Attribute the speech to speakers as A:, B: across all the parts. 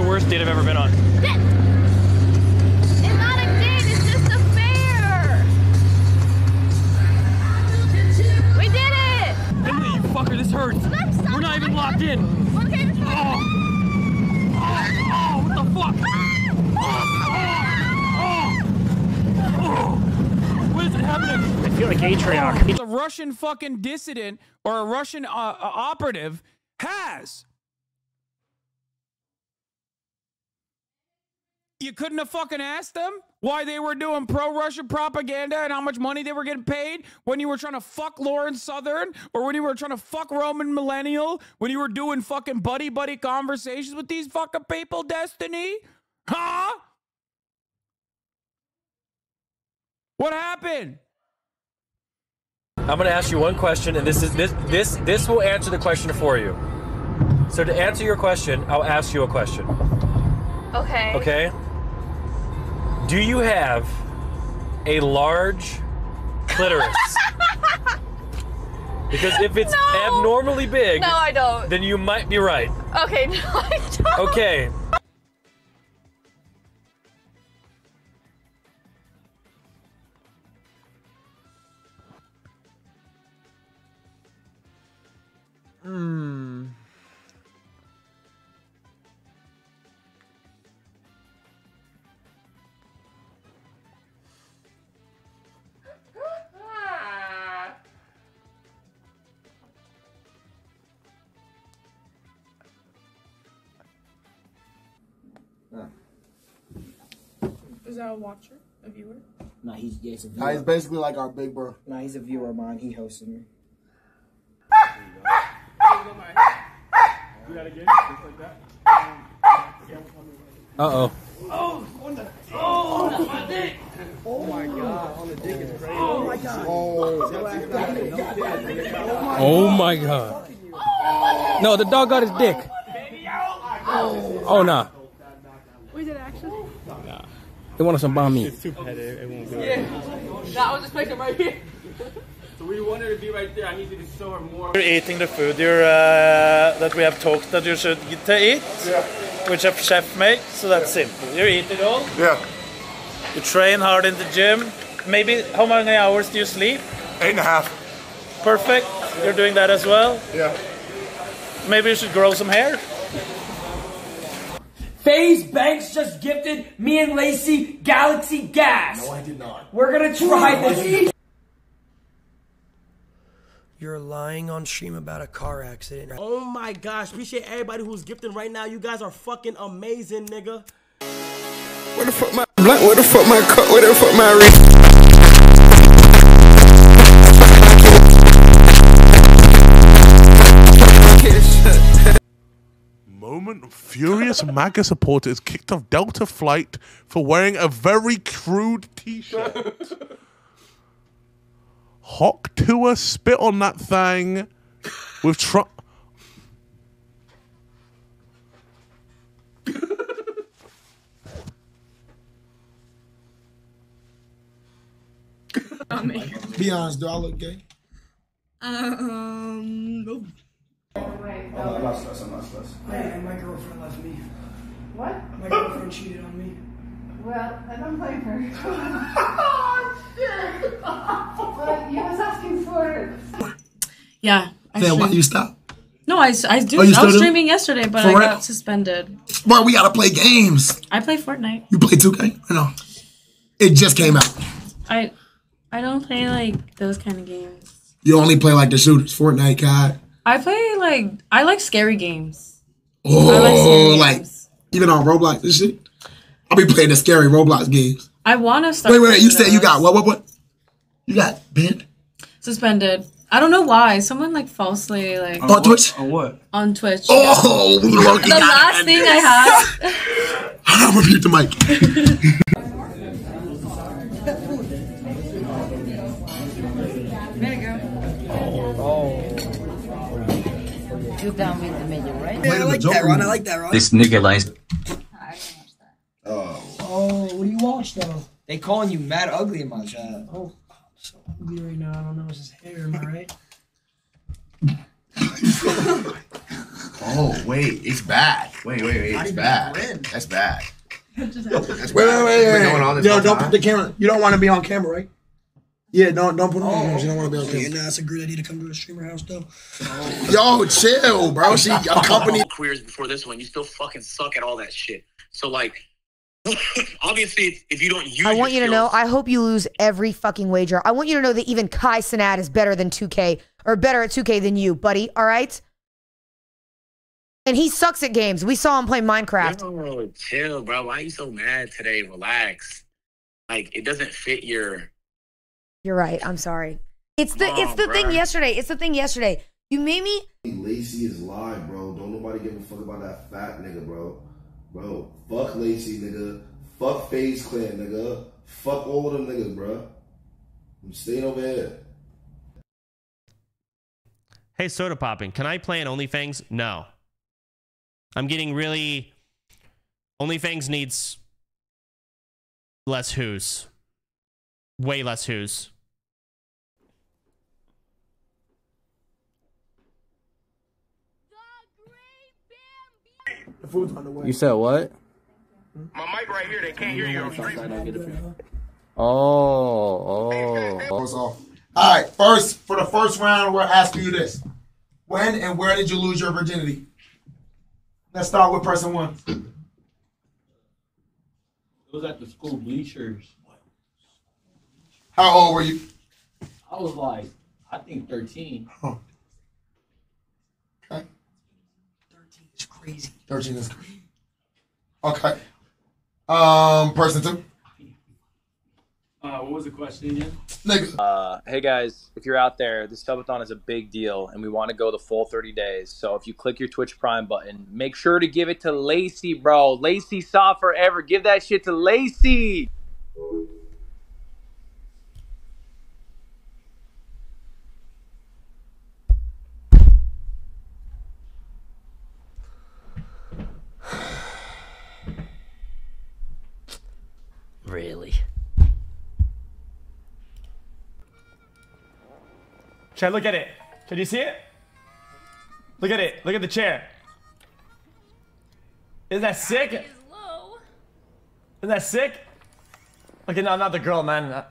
A: the worst date I've ever been on.
B: It's not a date, it's just a fair. We did it.
A: Emily, you fucker, this hurts.
B: Let's
A: We're not even locked in.
B: Okay,
A: Oh, oh, oh what the fuck? Oh, oh, oh. What is it happening?
C: I feel like Atrioc.
A: The Russian fucking dissident or a Russian uh, uh, operative has. You couldn't have fucking asked them why they were doing pro-Russian propaganda and how much money they were getting paid when you were trying to fuck Lauren Southern or when you were trying to fuck Roman Millennial, when you were doing fucking buddy-buddy conversations with these fucking people, Destiny? Huh? What happened?
D: I'm gonna ask you one question, and this is this this this will answer the question for you. So to answer your question, I'll ask you a question.
B: Okay.
D: Okay? Do you have a large clitoris? because if it's
B: No.
D: abnormally big,
B: No, I don't.
D: then you might be right.
B: Okay, no, I don't.
D: Okay.
E: That a watcher? A viewer?
F: Nah, he's yeah, he's a viewer.
G: Nah, he's basically like our big bro.
F: Nah, he's a viewer of mine. He hosting me.
D: Uh
G: Oh
D: Oh my god. No, the dog got his dick. Oh nah.
E: Wait, is it actually?
D: They want us to bomb me.
A: Too petty. It won't go.
E: That was just making right here.
A: So we want her to be right there. I need you to show her more.
H: You're eating the food you're, uh, that we have talked that you should get to eat, which a chef makes, so that's simple. You eat it all,
G: Yeah,
H: you train hard in the gym. Maybe how many hours do you sleep?
G: eight and a half.
H: Perfect. You're doing that as well.
G: Yeah.
H: Maybe you should grow some hair.
F: FaZe Banks just gifted me and Lacy Galaxy Gas.
G: No, I did not.
F: We're gonna try this.
I: You're lying on stream about a car accident.
J: Oh my gosh, appreciate everybody who's gifting right now. You guys are fucking amazing, nigga.
G: Where the fuck my blunt? Where the fuck my cut? Where the fuck my ring?
K: Furious MAGA supporter is kicked off Delta flight for wearing a very crude t-shirt. Hawk Tuah spit on that thing with Trump.
G: Be honest, do I look gay?
E: Um, no.
G: I'm not stressed. I'm not stressed.
I: Hey, my girlfriend left me.
B: What?
I: My girlfriend cheated on me.
B: Well, I don't blame her. oh, shit! But you was asking for it.
E: Yeah. I
G: Then why you stop?
E: No, I, s- I do.
G: Oh,
E: I
G: still
E: was
G: do?
E: streaming yesterday, but
G: For
E: I
G: real?
E: got suspended.
G: Bro, we gotta play games.
E: I play Fortnite.
G: You play 2K? Or no? It just came out.
E: I I don't play like those kind of games.
G: You only play like the shooters, Fortnite, COD.
E: I play like I like scary games.
G: Oh,
E: like scary
G: like
E: games.
G: even on Roblox and shit. I'll be playing the scary Roblox games.
E: I want to start.
G: Wait, wait, wait. You
E: playing
G: said you got what? What? What? You got banned
E: suspended. I don't know why. Someone like falsely like
G: on Twitch?
I: On what?
E: on Twitch.
G: Oh, we lucky.
E: the last thing I had.
G: I'm gonna mute the mic.
F: You down with the middle, right?
G: Yeah, I like that, Ron. I like
I: that, Ron.
L: This nigga lies.
G: Oh,
I: Oh, what do you watch though?
F: They calling you mad ugly in my chat.
I: Oh, I'm so ugly right now. I don't know. It's his hair. Am I right?
G: Oh wait, it's bad. Wait, wait, wait, it's
M: even
G: bad.
M: grin.
G: That's bad. That's
M: Wait,
G: bad.
M: wait, wait, wait.
G: been going on this
M: Yo, don't put the camera. You don't want to be on camera, right? Yeah, don't don't put on
G: Oh.
M: camera. You don't want to be on camera. Yeah, nah, that's a great idea to come to a streamer house though.
G: Yo, chill, bro. She accompanied.
N: queers before this one, you still fucking suck at all that shit. So like, obviously, if you don't use,
O: I want you
N: your
O: to know, I hope you lose every fucking wager. I want you to know that even Kai Cenat is better than 2K or better at 2K than you, buddy. All right? And he sucks at games. We saw him play Minecraft.
N: Yo, chill, bro. Why are you so mad today? Relax. Like, it doesn't fit your.
O: You're right. I'm sorry. It's the
N: Come
O: it's
N: on,
O: the thing yesterday. It's the thing yesterday. You made me
P: Lacy is live, bro. Don't nobody give a fuck about that fat nigga, bro. Bro, fuck Lacy, nigga. Fuck FaZe Clan, nigga. Fuck all of them niggas, bro. I'm staying over here.
Q: Hey, Sodapoppin. Can I play an OnlyFans? No. I'm getting really. OnlyFans needs less who's. Way less who's.
M: The food's on the way.
R: You said what?
P: My mic right here, they can't hear you.
R: Oh, oh.
G: All right, first for the first round, we're asking you this: When and where did you lose your virginity? Let's start with person one.
S: It was at the school bleachers.
G: How old were you?
S: I was like, I think 13.
M: It's crazy.
G: Thirteen is crazy. Okay. Um, person two.
S: Uh, what was the question again?
D: Uh, hey guys, if you're out there, this subathon is a big deal, and we want to go the full 30 days. So if you click your Twitch Prime button, make sure to give it to Lacy, bro. Lacy saw forever. Give that shit to Lacy.
T: Really?
I: Chad, look at it. Can you see it? Look at it. Look at the chair. Isn't that sick? Isn't that sick? Okay, no, I'm not the girl, man.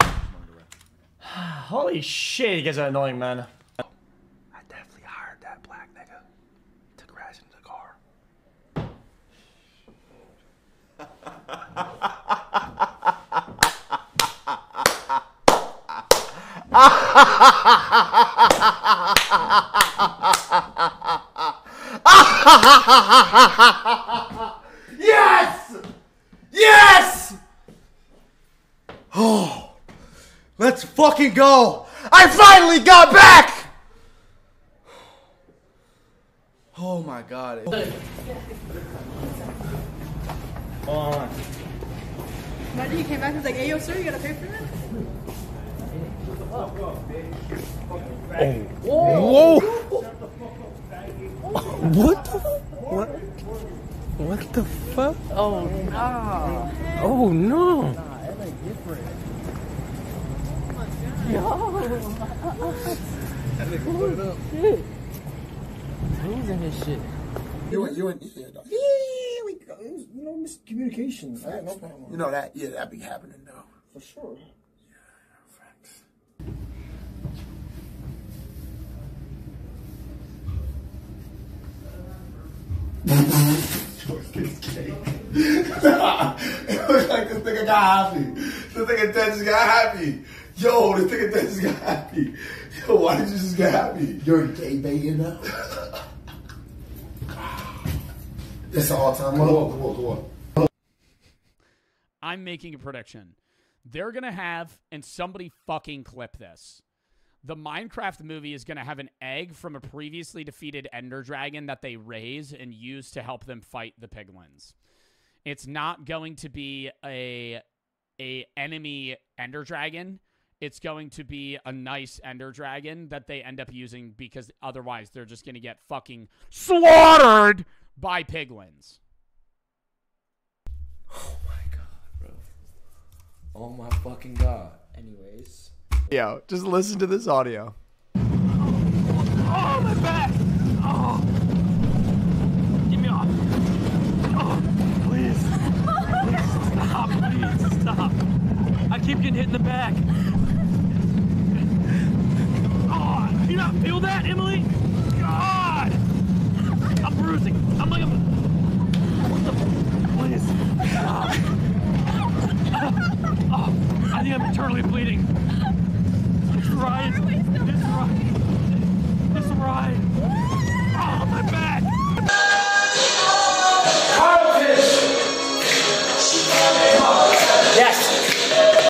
I: Holy shit, you guys are annoying, man.
G: I definitely hired that black nigga to crash into the car.
F: yes! Yes! Oh, let's fucking go! I finally got back! Oh my god.
B: Imagine he came back and was like, hey, yo, sir, you gotta pay for that?
R: Whoa! What the? What? What the fuck?
B: Oh, no.
R: Oh no!
B: Oh, shit. Losing his shit.
G: You and you and yeah, dog.
M: Yeah, we go. You know, miscommunications. I had no problem.
G: you know that yeah that be happening though.
M: For sure.
G: It looks like this nigga got happy. This nigga Ted just got happy. Yo, this nigga Ted just got happy. Yo, why did you just get happy?
M: You're gay baiting now.
G: It's all time low. Come on, come on, come on.
C: I'm making a prediction. They're going to have, and somebody fucking clip this. The Minecraft movie is going to have an egg from a previously defeated Ender Dragon that they raise and use to help them fight the piglins. It's not going to be a a enemy Ender Dragon. It's going to be a nice Ender Dragon that they end up using because otherwise they're just going to get fucking slaughtered by piglins.
U: Oh my god, bro. Oh my fucking god. Anyways.
F: Yo, just listen to this audio.
B: Oh, oh my back! Oh. Get me off. Oh, please. Please stop, please stop. I keep getting hit in the back. Oh, do you not feel that, Emily? God! I'm bruising. I'm like a... What the... Please. Stop. Oh, I think I'm internally bleeding. Ryan. It's Ryan.